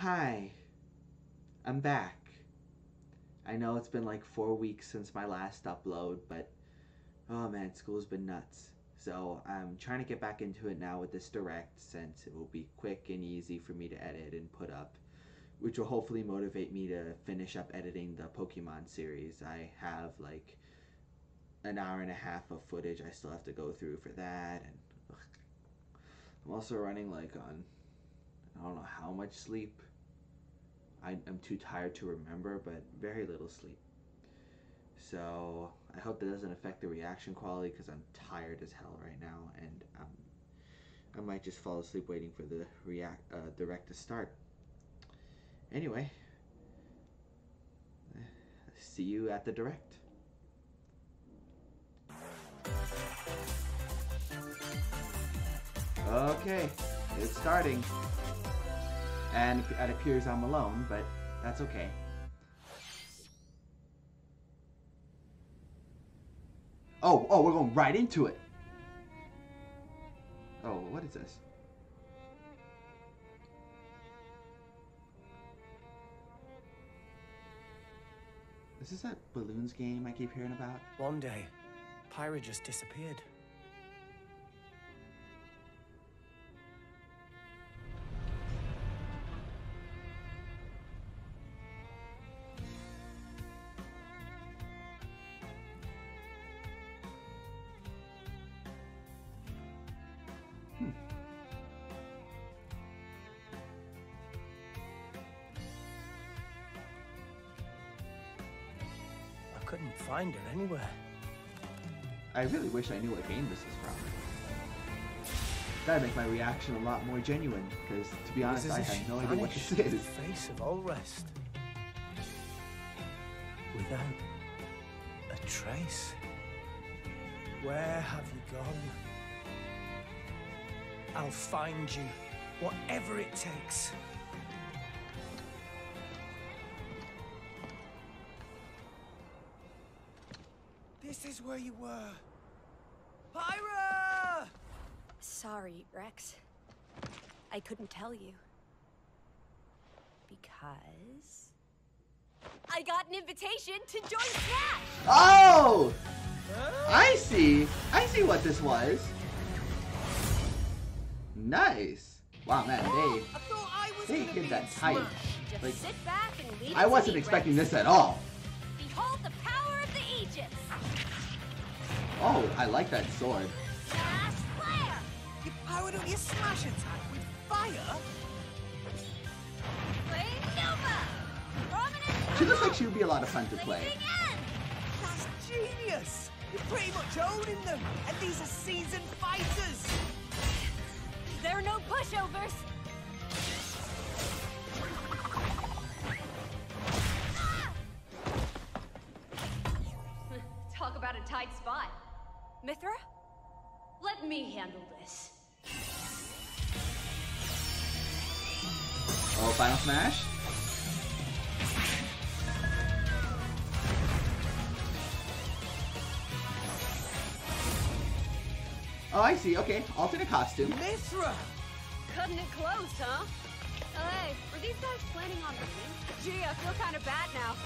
Hi. I'm back. I know it's been like four weeks since my last upload, but oh man, school's been nuts. So I'm trying to get back into it now with this direct since it will be quick and easy for me to edit and put up, which will hopefully motivate me to finish up editing the Pokemon series. I have like an hour and a half of footage I still have to go through for that, and ugh. I'm also running like on I don't know how much sleep. I, I'm too tired to remember, but very little sleep. So I hope that doesn't affect the reaction quality because I'm tired as hell right now, and um, I might just fall asleep waiting for the react uh, direct to start. Anyway, see you at the direct. Okay, it's starting. And it appears I'm alone, but that's okay. Oh, oh, we're going right into it. Oh, what is this? This is this that balloons game I keep hearing about? One day, Pyra just disappeared. Couldn't find her anywhere. I really wish I knew what game this is from. That'd make my reaction a lot more genuine, because to be honest, I as if have she no idea what this from the face of all rest. Without a trace. Where have you gone? I'll find you, whatever it takes. Where you were. Pyra! Sorry, Rex. I couldn't tell you. Because. I got an invitation to join Smash! Oh! I see. I see what this was. Nice. Wow, man, they oh, I thought I was they gonna did be that in tight. Smash. Just Like, sit back and leave I it to wasn't expecting Rex. this at all. Behold the power of the Aegis! Oh, I like that sword. Smash Flare! You powered up your smash attack with fire? Flame Nova! Prominent She looks like she would be a lot of fun to play. That's genius! You're pretty much owning them, and these are seasoned fighters! There are no pushovers! Mythra? Let me handle this. Oh, Final Smash? Oh, I see. Okay, alternate costume. Mythra! Cutting it close, huh? Hey, were these guys planning on leaving? Gee, I feel kind of bad now.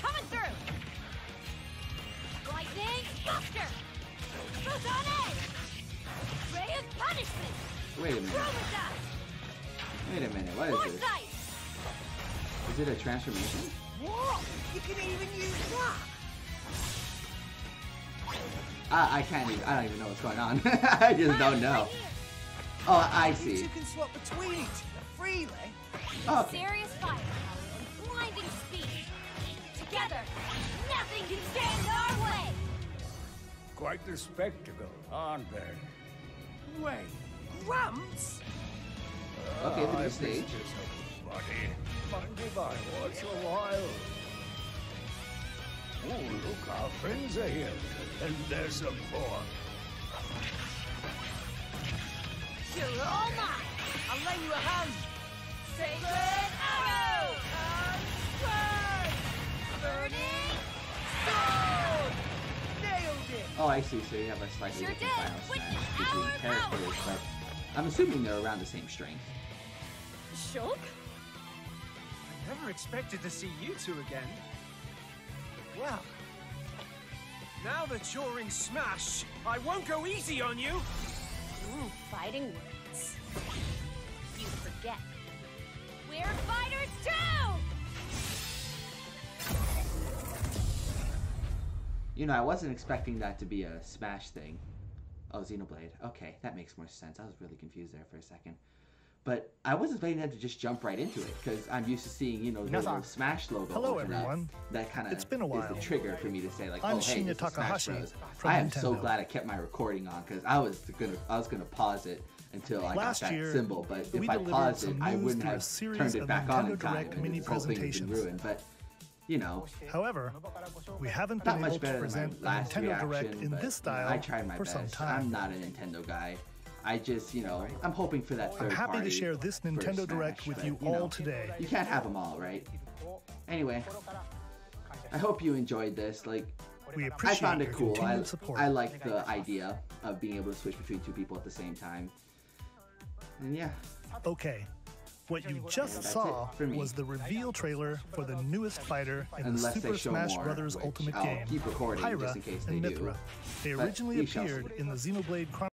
Coming through! Lightning Buster! Photonic! Ray of Punishment! Wait a minute. Wait a minute. What is this? Is it a transformation? What? You can even use that? Ah, I, I can't even. I don't even know what's going on. I just don't know. Oh, I see. two can swap between each freely. Okay. Serious and blinding speed. Together, nothing can stand in our way! Quite the spectacle, aren't they? Wait, Gramps? Okay, Ah, to the I've stage. missed you so buddy. Mind if I watch a while? Oh, look, our friends are here. And there's some more. You're all mine! I'll lay you a hand. Sacred Arrow! Oh, I see. So you have a slightly Sure different did. Final Which Smash between characters, power. but I'm assuming they're around the same strength. Shulk? I never expected to see you two again. Well, now that you're in Smash, I won't go easy on you. Ooh, fighting words. You know, I wasn't expecting that to be a Smash thing. Oh, Xenoblade. Okay, that makes more sense. I was really confused there for a second. But I wasn't expecting them to just jump right into it because I'm used to seeing, you know, the little Smash logo. Hello, everyone. That kind of It's been a is while. the trigger for me to say like, I'm oh hey, Shinya this is Smash Bros. I am so glad I kept my recording on because I was gonna I was gonna pause it until I Last got that year, symbol. But if I paused it, I wouldn't have turned it back on in time, Direct and mini this whole thing been presentations. ruined. But you know, However, we haven't been much able to present last Nintendo reaction. Direct in this you know, style I tried my for best. some time. I'm not a Nintendo guy. I just, you know, I'm hoping for that I'm happy to share this Nintendo Smash, Direct with but, you know, all today. You can't have them all, right? Anyway, I hope you enjoyed this. Like, We I found it cool. I. I like the idea of being able to switch between two people at the same time. And yeah, Okay. What you just saw it for me. was the reveal trailer for the newest fighter in Unless the Super Smash more, Bros. Ultimate I'll game, Pyra just in case and they. Mythra. They But originally appeared in the Xenoblade Chronicles